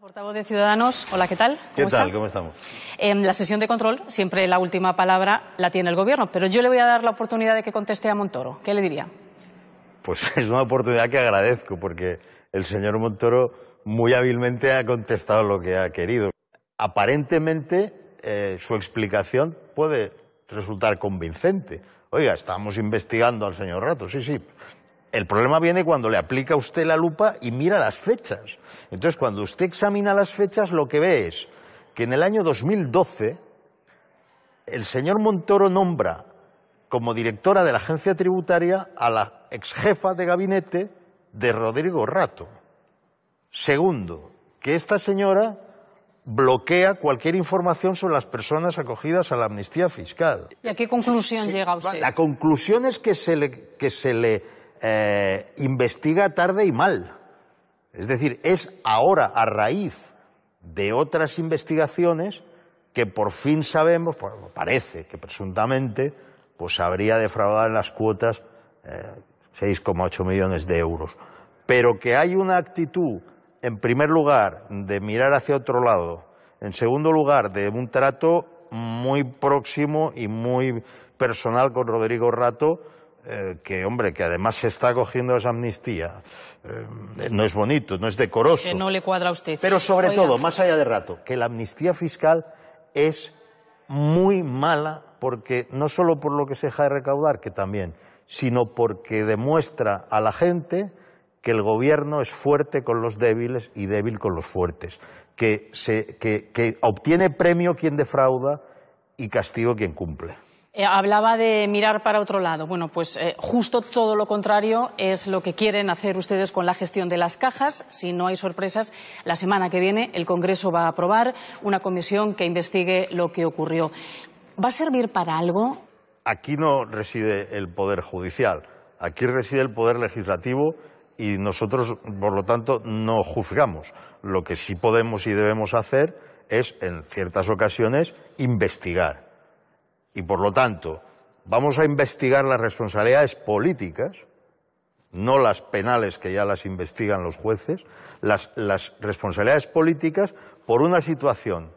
Portavoz de Ciudadanos, hola, ¿qué tal? ¿Qué ¿Cómo tal? está? ¿Cómo estamos? En la sesión de control, siempre la última palabra la tiene el Gobierno, pero yo le voy a dar la oportunidad de que conteste a Montoro. ¿Qué le diría? Pues es una oportunidad que agradezco porque el señor Montoro muy hábilmente ha contestado lo que ha querido. Aparentemente eh, su explicación puede resultar convincente. Oiga, estamos investigando al señor Rato, sí, sí. El problema viene cuando le aplica a usted la lupa y mira las fechas. Entonces, cuando usted examina las fechas, lo que ve es que en el año 2012 el señor Montoro nombra como directora de la agencia tributaria a la ex jefa de gabinete de Rodrigo Rato. Segundo, que esta señora bloquea cualquier información sobre las personas acogidas a la amnistía fiscal. ¿Y a qué conclusión llega usted? La conclusión es que se le, que se le eh, investiga tarde y mal. Es decir, es ahora a raíz de otras investigaciones que por fin sabemos, pues, parece que presuntamente, pues habría defraudado en las cuotas eh, 6,8 millones de euros. Pero que hay una actitud, en primer lugar, de mirar hacia otro lado, en segundo lugar, de un trato muy próximo y muy personal con Rodrigo Rato, eh, que, hombre, que además se está cogiendo esa amnistía. Eh, no es bonito, no es decoroso. Que no le cuadra a usted. Pero sobre Oiga, todo, más allá de rato, que la amnistía fiscal es muy mala porque no solo por lo que se deja de recaudar, que también, sino porque demuestra a la gente que el gobierno es fuerte con los débiles y débil con los fuertes, que, se- que- que obtiene premio quien defrauda y castigo quien cumple. Eh, hablaba de mirar para otro lado. Bueno, pues eh, justo todo lo contrario es lo que quieren hacer ustedes con la gestión de las cajas. Si no hay sorpresas, la semana que viene el Congreso va a aprobar una comisión que investigue lo que ocurrió. ¿Va a servir para algo? Aquí no reside el poder judicial, aquí reside el poder legislativo y nosotros, por lo tanto, no juzgamos. Lo que sí podemos y debemos hacer es, en ciertas ocasiones, investigar. Y, por lo tanto, vamos a investigar las responsabilidades políticas, no las penales que ya las investigan los jueces, las, responsabilidades políticas por una situación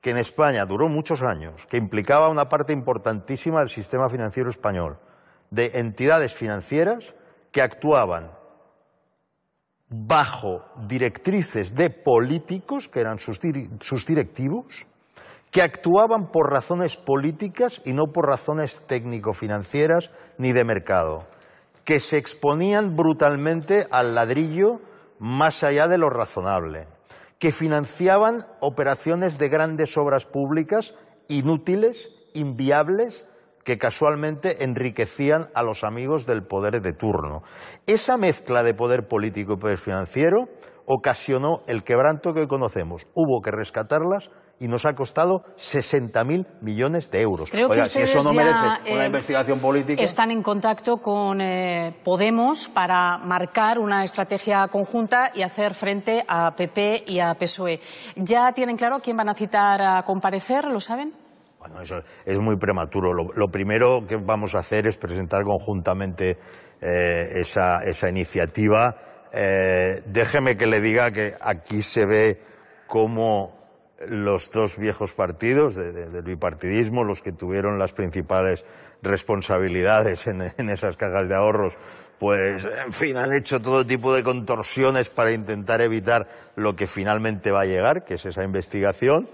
que en España duró muchos años, que implicaba una parte importantísima del sistema financiero español, de entidades financieras que actuaban bajo directrices de políticos, que eran sus directivos, que actuaban por razones políticas y no por razones técnico-financieras ni de mercado, que se exponían brutalmente al ladrillo más allá de lo razonable, que financiaban operaciones de grandes obras públicas inútiles, inviables, que casualmente enriquecían a los amigos del poder de turno. Esa mezcla de poder político y poder financiero ocasionó el quebranto que hoy conocemos. Hubo que rescatarlas y nos ha costado 60.000 millones de euros. Creo Oiga, que si eso no merece una eh, investigación política. Están en contacto con eh, Podemos para marcar una estrategia conjunta y hacer frente a PP y a PSOE. ¿Ya tienen claro quién van a citar a comparecer? ¿Lo saben? Bueno, eso es muy prematuro. Lo, lo primero que vamos a hacer es presentar conjuntamente eh, esa, esa iniciativa. Eh, déjeme que le diga que aquí se ve cómo los dos viejos partidos de- de- del bipartidismo, los que tuvieron las principales responsabilidades en, en esas cajas de ahorros, pues, en fin, han hecho todo tipo de contorsiones para intentar evitar lo que finalmente va a llegar, que es esa investigación.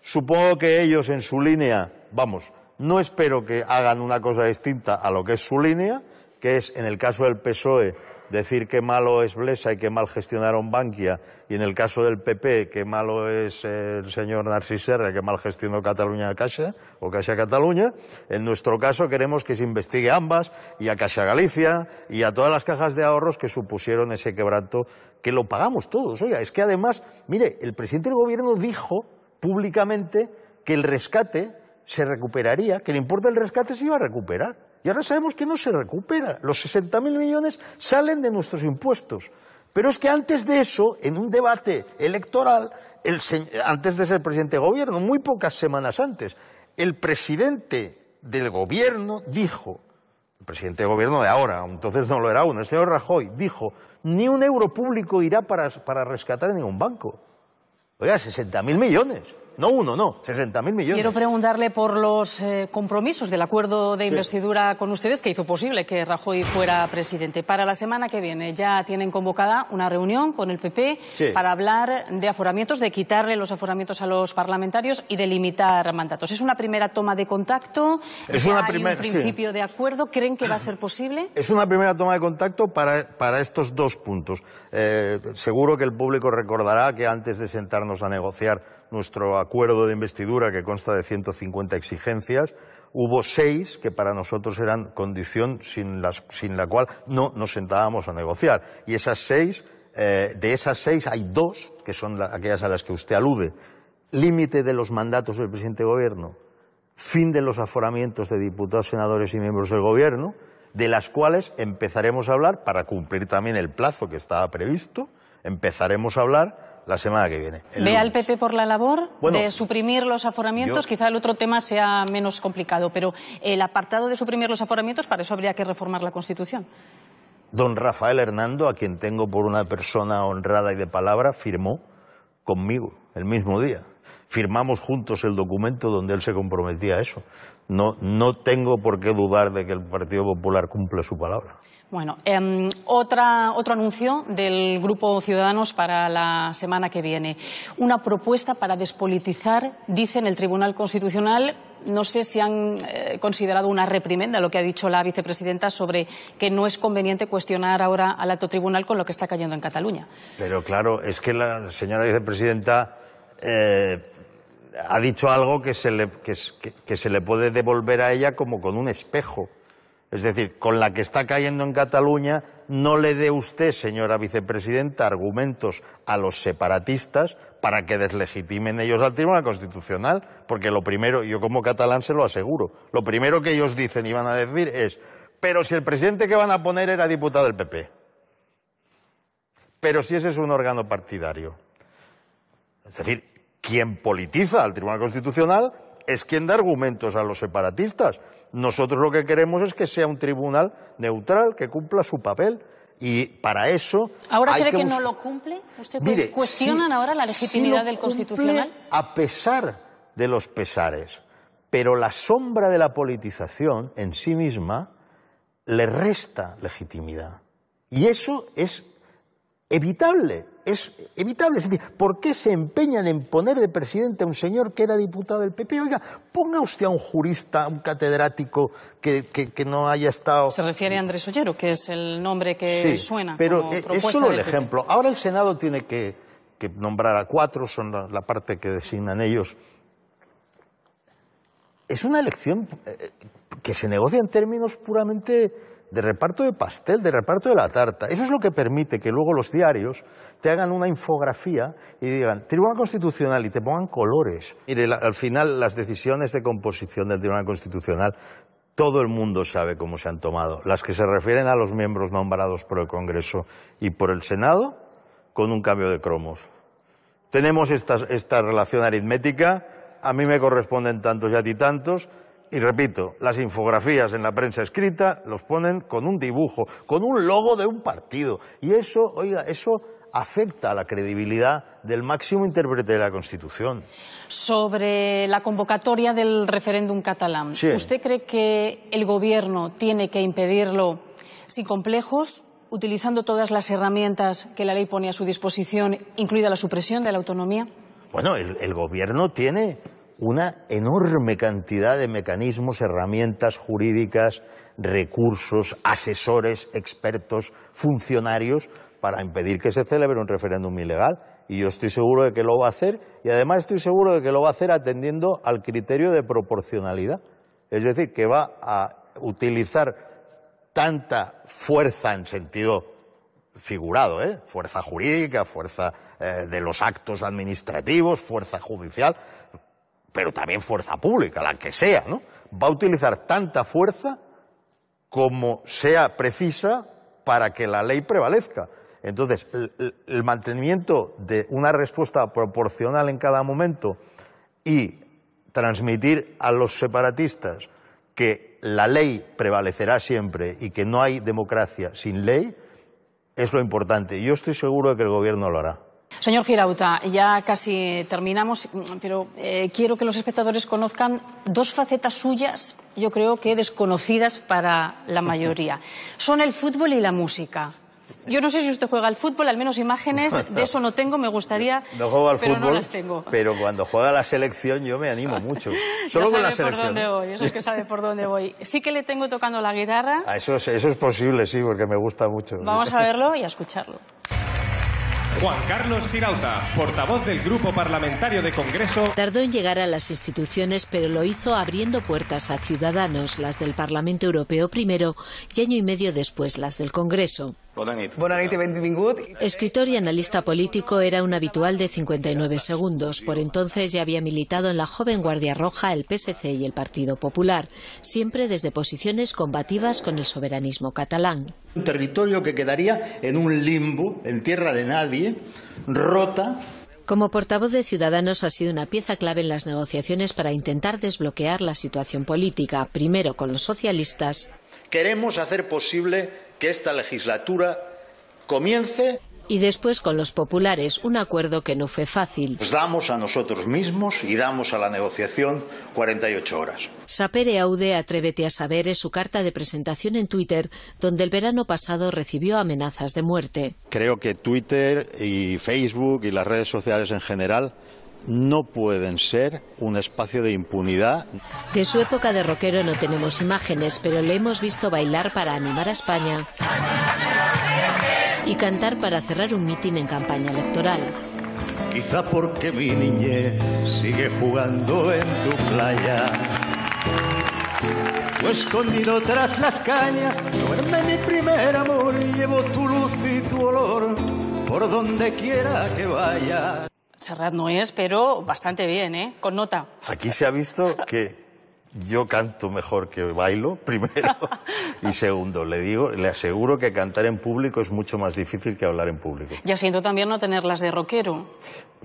Supongo que ellos en su línea, vamos, no espero que hagan una cosa distinta a lo que es su línea, que es, en el caso del PSOE, decir que malo es Blesa y que mal gestionaron Bankia, y en el caso del PP, que malo es el señor Narcís Serra, que mal gestionó Cataluña Caixa, o Caixa Cataluña. En nuestro caso queremos que se investigue ambas, y a Caixa Galicia, y a todas las cajas de ahorros que supusieron ese quebranto, que lo pagamos todos. Oiga, es que además, mire, el presidente del gobierno dijo públicamente que el rescate se recuperaría, que el importe del rescate se iba a recuperar. Y ahora sabemos que no se recupera. Los 60.000 millones salen de nuestros impuestos. Pero es que antes de eso, en un debate electoral, antes de ser presidente de gobierno, muy pocas semanas antes, el presidente del gobierno dijo, el presidente de gobierno de ahora, entonces no lo era aún, el señor Rajoy, dijo, ni un euro público irá para, para rescatar ningún banco. Oiga, 60.000 millones. No uno, no, 60.000 millones. Quiero preguntarle por los eh, compromisos del acuerdo de investidura con ustedes que hizo posible que Rajoy fuera presidente. Para la semana que viene ya tienen convocada una reunión con el PP para hablar de aforamientos, de quitarle los aforamientos a los parlamentarios y de limitar mandatos. ¿Es una primera toma de contacto? Es una ¿Hay un principio de acuerdo? ¿Creen que va a ser posible? Es una primera toma de contacto para, para estos dos puntos. Eh, seguro que el público recordará que antes de sentarnos a negociar nuestro acuerdo de investidura, que consta de 150 exigencias, hubo seis que para nosotros eran condición sin, la cual no nos sentábamos a negociar. Y esas seis, eh, de esas seis hay dos, que son aquellas a las que usted alude. Límite de los mandatos del presidente de gobierno, fin de los aforamientos de diputados, senadores y miembros del gobierno, de las cuales empezaremos a hablar, para cumplir también el plazo que estaba previsto, empezaremos a hablar la semana que viene. ¿Ve al PP por la labor de suprimir los aforamientos? Quizá el otro tema sea menos complicado, pero el apartado de suprimir los aforamientos, para eso habría que reformar la Constitución. Don Rafael Hernando, a quien tengo por una persona honrada y de palabra, firmó conmigo el mismo día. Firmamos juntos el documento donde él se comprometía a eso. No, no tengo por qué dudar de que el Partido Popular cumple su palabra. Bueno, em, otra, otro anuncio del Grupo Ciudadanos para la semana que viene. Una propuesta para despolitizar, dicen el Tribunal Constitucional. No sé si han eh, considerado una reprimenda lo que ha dicho la vicepresidenta sobre que no es conveniente cuestionar ahora al alto tribunal con lo que está cayendo en Cataluña. Pero claro, es que la señora vicepresidenta eh, ha dicho algo que se, le, que se le puede devolver a ella como con un espejo. Es decir, con la que está cayendo en Cataluña, no le dé usted, señora vicepresidenta, argumentos a los separatistas para que deslegitimen ellos al Tribunal Constitucional, porque lo primero, yo como catalán se lo aseguro, lo primero que ellos dicen y van a decir es, pero si el presidente que van a poner era diputado del PP, pero si ese es un órgano partidario. Es decir, quien politiza al Tribunal Constitucional es quien da argumentos a los separatistas. Nosotros lo que queremos es que sea un tribunal neutral, que cumpla su papel. Y para eso. ¿Ahora cree que, no lo cumple? ¿Usted cuestionan ahora la legitimidad del Constitucional? A pesar de los pesares. Pero la sombra de la politización en sí misma le resta legitimidad. Y eso es evitable es evitable. Es decir, ¿por qué se empeñan en poner de presidente a un señor que era diputado del PP? Oiga, ponga usted a un jurista, a un catedrático que, no haya estado... Se refiere a Andrés Ollero, que es el nombre que suena. pero es solo el ejemplo. Ahora el Senado tiene que, nombrar a cuatro, son la, parte que designan ellos. Es una elección eh, que se negocia en términos puramente de reparto de pastel, de reparto de la tarta. Eso es lo que permite que luego los diarios te hagan una infografía y digan Tribunal Constitucional y te pongan colores. Mire, al final las decisiones de composición del Tribunal Constitucional todo el mundo sabe cómo se han tomado. Las que se refieren a los miembros nombrados por el Congreso y por el Senado, con un cambio de cromos. Tenemos esta, esta relación aritmética, a mí me corresponden tantos y a ti tantos, y repito, las infografías en la prensa escrita los ponen con un dibujo, con un logo de un partido. Y eso, oiga, eso afecta a la credibilidad del máximo intérprete de la Constitución. Sobre la convocatoria del referéndum catalán, ¿usted cree que el Gobierno tiene que impedirlo sin complejos, utilizando todas las herramientas que la ley pone a su disposición, incluida la supresión de la autonomía? Bueno, el Gobierno tiene una enorme cantidad de mecanismos, herramientas jurídicas, recursos, asesores, expertos, funcionarios para impedir que se celebre un referéndum ilegal. Y yo estoy seguro de que lo va a hacer y además estoy seguro de que lo va a hacer atendiendo al criterio de proporcionalidad. Es decir, que va a utilizar tanta fuerza en sentido figurado, ¿eh? fuerza jurídica, fuerza eh, de los actos administrativos, fuerza judicial, pero también fuerza pública, la que sea, ¿no? Va a utilizar tanta fuerza como sea precisa para que la ley prevalezca. Entonces, el, mantenimiento de una respuesta proporcional en cada momento y transmitir a los separatistas que la ley prevalecerá siempre y que no hay democracia sin ley es lo importante. Yo estoy seguro de que el Gobierno lo hará. Señor Girauta, ya casi terminamos, pero eh, quiero que los espectadores conozcan dos facetas suyas, yo creo que desconocidas para la mayoría. Son el fútbol y la música. Yo no sé si usted juega al fútbol, al menos imágenes de eso no tengo, me gustaría, no juego al pero fútbol, no las tengo. Pero cuando juega la selección yo me animo mucho. Solo con sabe la por selección. dónde voy, eso es que sabe por dónde voy. Sí que le tengo tocando la guitarra, Ah, eso, es, eso es posible, sí, porque me gusta mucho. vamos a verlo y a escucharlo. Juan Carlos Girauta, portavoz del Grupo Parlamentario de Congreso. Tardó en llegar a las instituciones, pero lo hizo abriendo puertas a ciudadanos, las del Parlamento Europeo primero y año y medio después las del Congreso. Bona nit i benvingut. Escritor y analista político era un habitual de 59 segundos. Por entonces ya había militado en la joven Guardia Roja, el PSC y el Partido Popular, siempre desde posiciones combativas con el soberanismo catalán. Un territorio que quedaría en un limbo, en tierra de nadie, rota. Como portavoz de Ciudadanos ha sido una pieza clave en las negociaciones para intentar desbloquear la situación política, primero con los socialistas Queremos hacer posible que esta legislatura comience. y después con los populares, un acuerdo que no fue fácil. Nos damos a nosotros mismos y damos a la negociación 48 horas. Sapere Aude, Atrévete a saber, es su carta de presentación en Twitter, donde el verano pasado recibió amenazas de muerte. Creo que Twitter y Facebook y las redes sociales en general no pueden ser un espacio de impunidad. De su época de rockero no tenemos imágenes, pero le hemos visto bailar para animar a España y cantar para cerrar un mitin en campaña electoral. Quizá porque mi niñez sigue jugando en tu playa. O escondido tras las cañas, duerme mi primer amor y llevo tu luz y tu olor por donde quiera que vaya. Serrat no es, pero bastante bien, ¿eh? Con nota. Aquí se ha visto que yo canto mejor que bailo, primero, y segundo, le digo, le aseguro que cantar en público es mucho más difícil que hablar en público. Ya siento también no tenerlas de rockero.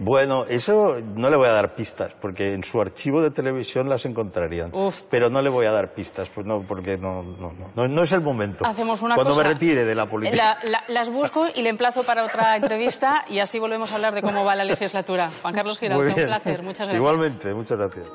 Bueno, eso no le voy a dar pistas, porque en su archivo de televisión las encontrarían. Uf. Pero no le voy a dar pistas, pues no, porque no, no, no, no, es el momento. Hacemos una Cuando cosa. me retire de la política. La- la- las busco y le emplazo para otra entrevista y así volvemos a hablar de cómo va la legislatura. Juan Carlos Muy un placer. Muchas gracias. Igualmente, muchas gracias.